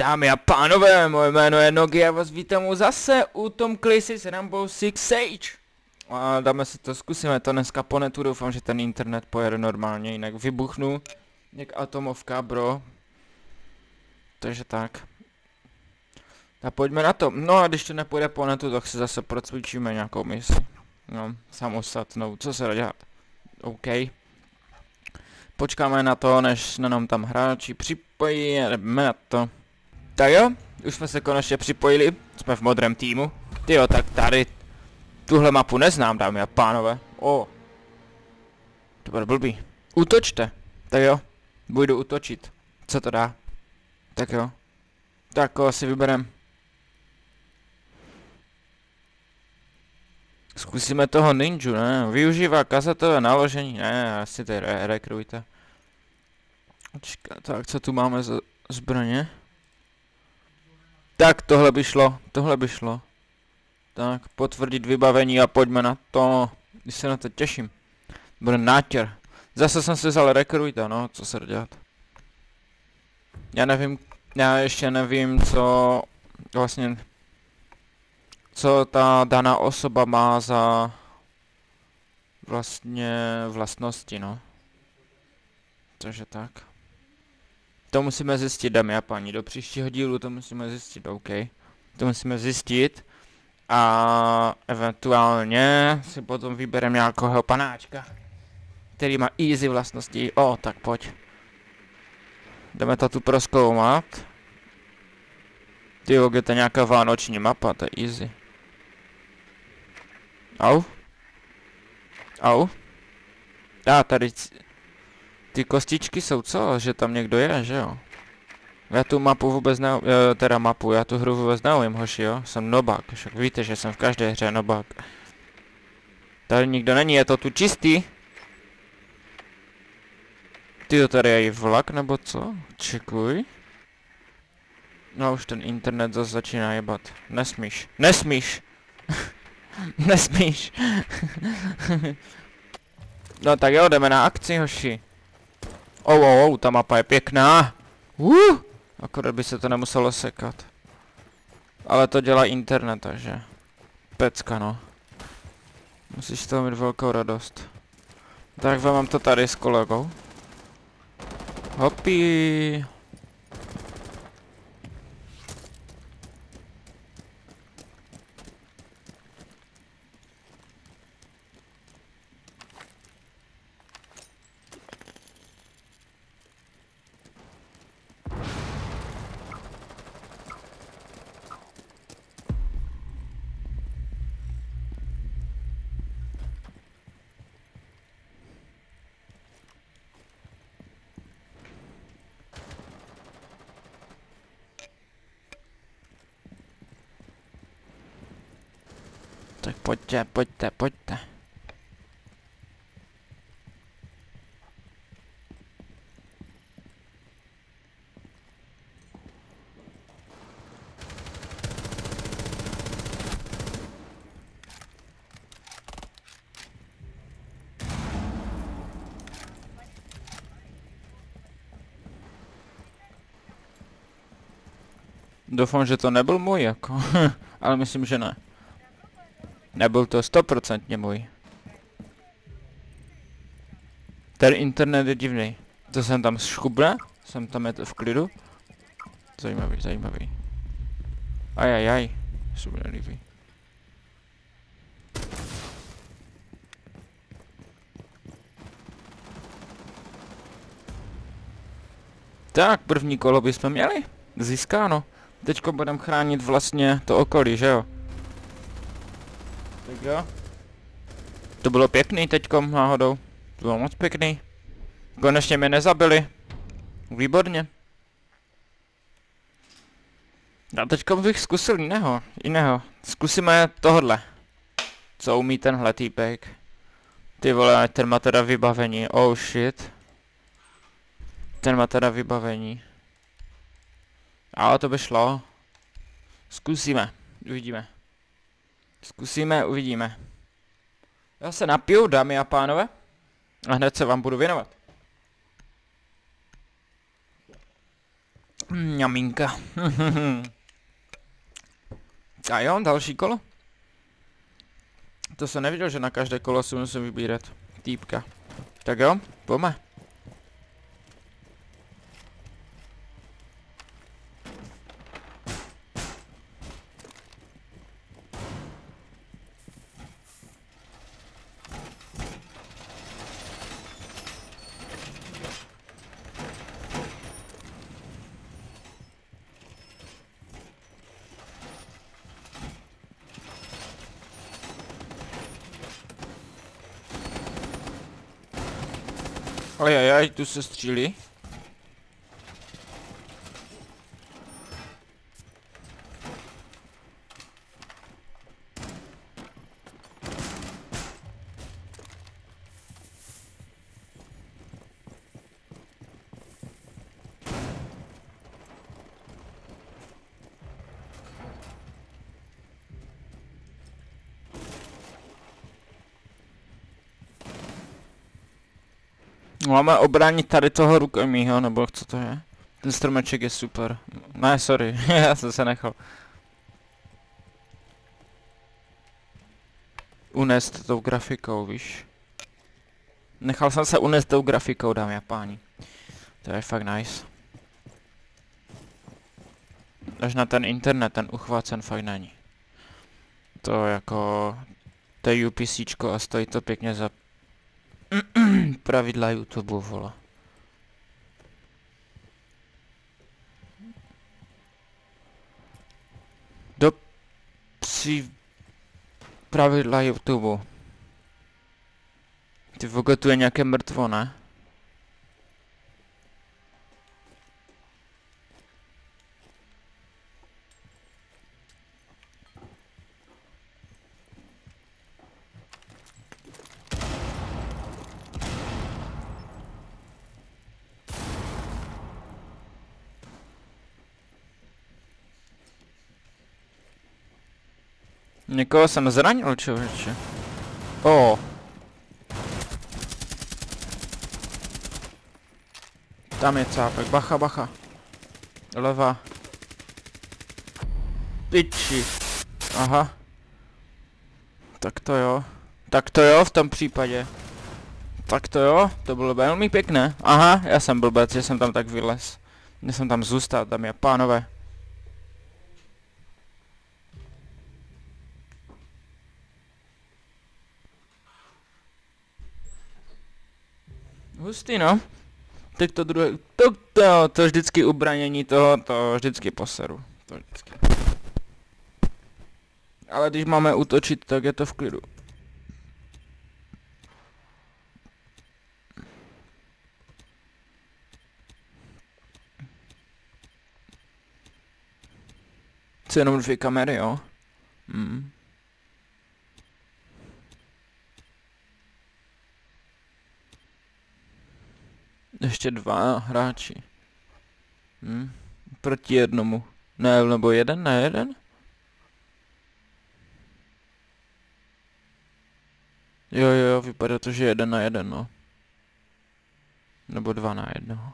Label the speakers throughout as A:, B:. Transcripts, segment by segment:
A: Dámy a pánové, moje jméno je Nogi a vás vítám u zase u Tom Clancy's Rainbow Six Siege. A dáme si to, zkusíme to dneska po netu, doufám, že ten internet pojede normálně, jinak vybuchnu. Jak atomovka, bro. Takže tak. A pojďme na to. No a když to nepůjde po netu, tak si zase procvičíme nějakou misi. No, samostatnou, co se dá dělat. OK. Počkáme na to, než na nám tam hráči připojí jdeme na to. Tak jo, už jsme se konečně připojili, jsme v modrém týmu. Ty jo, tak tady tuhle mapu neznám, dámy a pánové. O, to bude blbý. Útočte, tak jo, budu útočit. Co to dá? Tak jo. Tak koho si vyberem. Zkusíme toho ninju, ne? Využívá kazetové naložení, ne, asi to re rekrujte. Počkat, tak co tu máme za zbraně? Tak tohle by šlo, tohle by šlo. Tak, potvrdit vybavení a pojďme na to. Když se na to těším. Bude nátěr. Zase jsem si vzal rekruita, no, co se dělat. Já nevím, já ještě nevím, co vlastně, co ta daná osoba má za vlastně vlastnosti, no. Takže tak. To musíme zjistit, dámy a paní. Do příštího dílu to musíme zjistit, OK. To musíme zjistit. A eventuálně si potom vybereme nějakého panáčka, který má easy vlastnosti. O, tak pojď. Jdeme to tu proskoumat. Ty je to nějaká vánoční mapa, to je easy. Au. Au. A, tady ty kostičky jsou co? Že tam někdo je, že jo? Já tu mapu vůbec ne, eh, teda mapu, já tu hru vůbec neumím, hoši, jo? Jsem nobák, však víte, že jsem v každé hře nobák. Tady nikdo není, je to tu čistý. Ty tady je i vlak, nebo co? Čekuj. No už ten internet zase začíná jebat. Nesmíš. Nesmíš! Nesmíš! no tak jo, jdeme na akci, hoši. Oh, oh, oh, ta mapa je pěkná. Uh, akorát by se to nemuselo sekat. Ale to dělá internet, takže. Pecka, no. Musíš toho mít velkou radost. Tak vám to tady s kolegou. Hopi. Tak pojďte, pojďte, pojďte. Doufám, že to nebyl můj, jako, ale myslím, že ne. Nebyl to stoprocentně můj. Ten internet je divný. To jsem tam škubne, jsem tam je to v klidu. Zajímavý, zajímavý. Ajajaj, mi nelíbí. Tak, první kolo bychom měli. Získáno. Teďko budeme chránit vlastně to okolí, že jo? Tak jo. To bylo pěkný teďkom náhodou. To bylo moc pěkný. Konečně mě nezabili. Výborně. A teďka bych zkusil jiného, jiného. Zkusíme tohle. Co umí tenhle týpek. Ty vole, ten má teda vybavení. Oh shit. Ten má teda vybavení. Ale to by šlo. Zkusíme. Uvidíme. Zkusíme, uvidíme. Já se napiju, dámy a pánové. A hned se vám budu věnovat. Mňaminka. A jo, další kolo. To jsem neviděl, že na každé kolo si musím vybírat týpka. Tak jo, pojďme. Ale já, tu se střílí. Máme obránit tady toho rukojmího, nebo co to je? Ten stromeček je super. Ne, sorry, já jsem se nechal. Unést tou grafikou, víš. Nechal jsem se unést tou grafikou, dámy a páni. To je fakt nice. Až na ten internet, ten uchvácen fakt není. To jako... To je UPCčko a stojí to pěkně za Pravidla YouTube, vole. Do psi pravidla YouTube. Ty vogo, tu je nějaké mrtvo, ne? Někoho jsem zranil, člověče. O. Tam je cápek, bacha, bacha. Leva. Piči. Aha. Tak to jo. Tak to jo v tom případě. Tak to jo, to bylo velmi pěkné. Aha, já jsem blbec, že jsem tam tak vylez. Já jsem tam zůstal, tam je pánové. Hustý no. Tak to druhé, to, to, to vždycky ubranění toho, to vždycky poseru. To vždycky. Ale když máme útočit, tak je to v klidu. Co jenom dvě kamery, jo? Hmm. Ještě dva hráči. Hm. Proti jednomu. Ne, nebo jeden na jeden? Jo, jo, vypadá to, že jeden na jeden, no. Nebo dva na jednoho.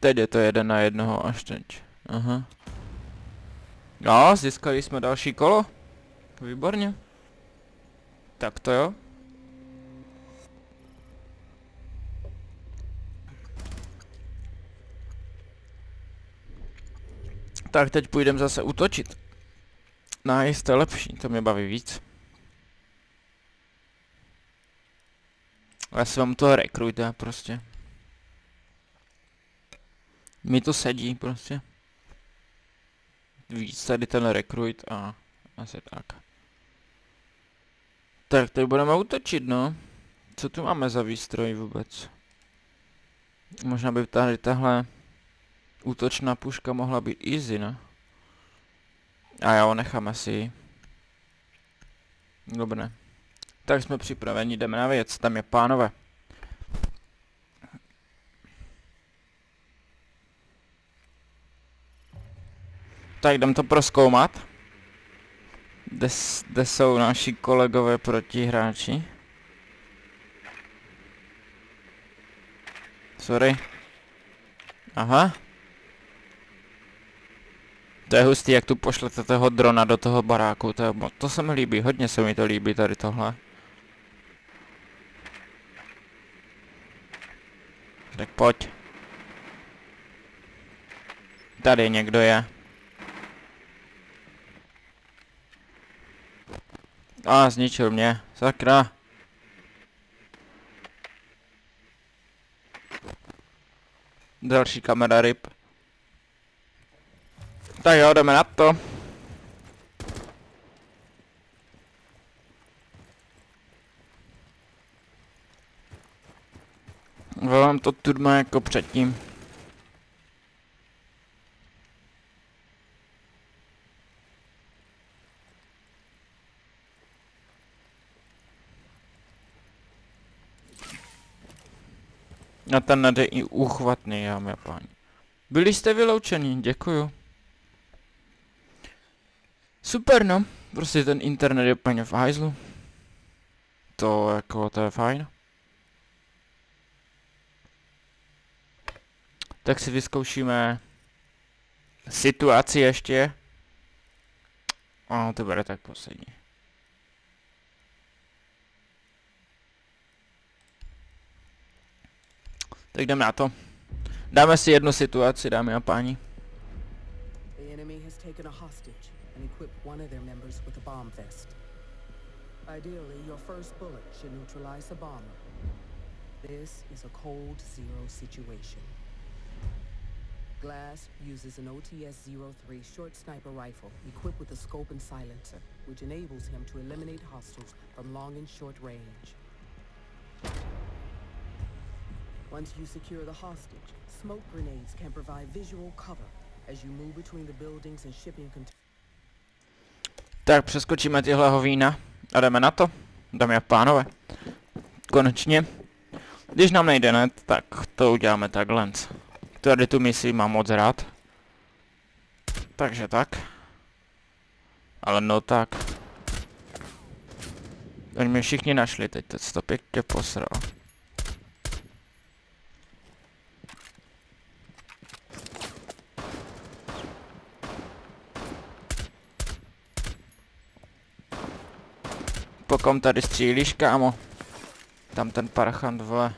A: Teď je to jeden na jednoho až teď. Aha. No, získali jsme další kolo. Výborně. Tak to jo. Tak teď půjdeme zase útočit. Nice, to je lepší, to mě baví víc. Já si vám toho rekrujte prostě. Mi to sedí prostě. Víc tady ten rekrut a asi tak. Tak, tady budeme útočit, no. Co tu máme za výstroj vůbec? Možná by tady tahle útočná puška mohla být easy, no. A jo, necháme si ji. Dobré. Tak jsme připraveni, jdeme na věc, tam je pánové. Tak jdem to proskoumat. Kde, kde jsou naši kolegové protihráči? Sorry. Aha. To je hustý, jak tu pošlete toho drona do toho baráku, to, je, to se mi líbí, hodně se mi to líbí tady tohle. Tak pojď. Tady někdo je. A, zničil mě, sakra. Další kamera ryb. Tak jo, jdeme na to. Volám to turma jako předtím. A ten nade i uchvatný, dámy a páni. Byli jste vyloučeni, děkuju. Super no, prostě ten internet je úplně v hajzlu. To jako, to je fajn. Tak si vyzkoušíme situaci ještě. A to bude tak poslední. Tak jdeme na to. Dáme si jednu situaci, dámy a páni.
B: The enemy has taken a hostage and equipped one of their members with a bomb vest. Ideally, your first bullet should neutralize the bomber. This is a cold zero situation. Glass uses an OTS-03 short sniper rifle equipped with a scope and silencer, which enables him to eliminate hostiles from long and short range. Once you secure the hostage, smoke grenades can provide visual cover as you move between the buildings and shipping containers.
A: Tak přeskočíme tyhle hovína a jdeme na to, dámy a pánové. Konečně. Když nám nejde net, tak to uděláme takhle. Tady tu misi mám moc rád. Takže tak. Ale no tak. Oni mě všichni našli, teď to to pěkně posral. Kom tady střílíš, kámo? Tam ten parchant, vole.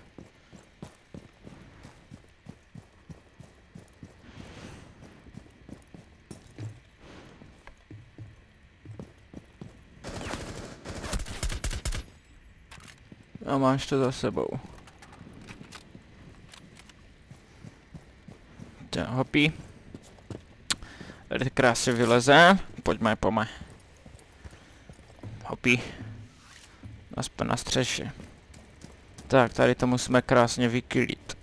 A: A máš to za sebou. Tak, hopí. Tady krásně vyleze. Pojďme, pojďme. Hopí. Aspoň na střeše. Tak, tady to musíme krásně vykylit.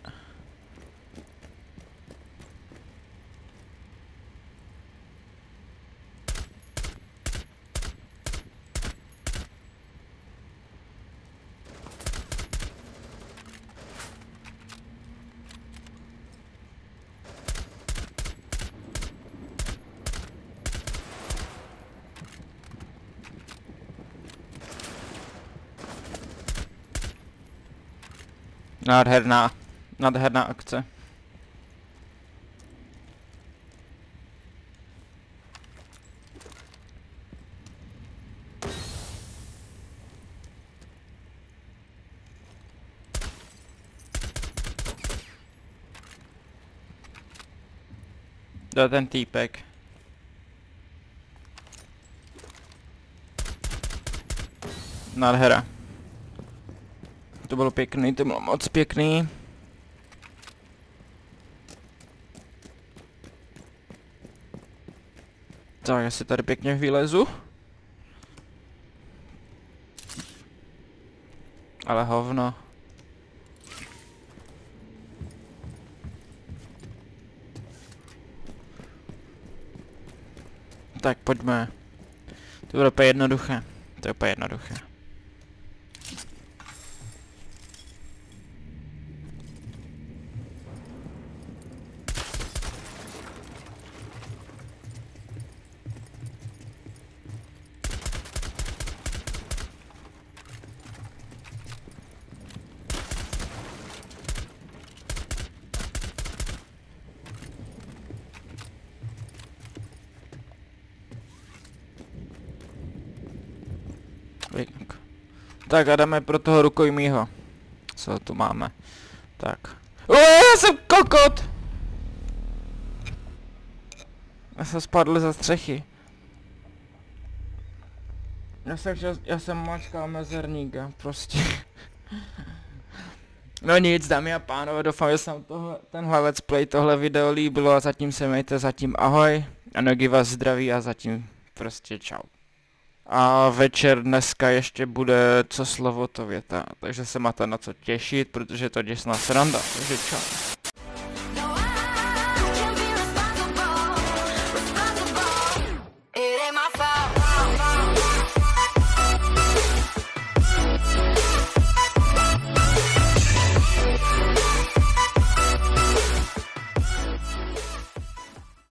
A: Nádherná, nádherná akce. To je ten týpek. Nádhera. To bylo pěkný, to bylo moc pěkný. Tak, já si tady pěkně vylezu. Ale hovno. Tak pojďme. To bude úplně jednoduché. To je úplně jednoduché. Tak a jdeme pro toho rukojmího. Co tu máme? Tak. O, já jsem kokot! Já jsem spadl za střechy. Já jsem, chtěl, já jsem mačkal mezerníka, prostě. No nic, dámy a pánové, doufám, že se vám tohle, tenhle let's play, tohle video líbilo a zatím se mějte, zatím ahoj. A nogy vás zdraví a zatím prostě čau. A večer dneska ještě bude co slovo to věta, takže se máte na co těšit, protože to je děsná sranda, takže čau.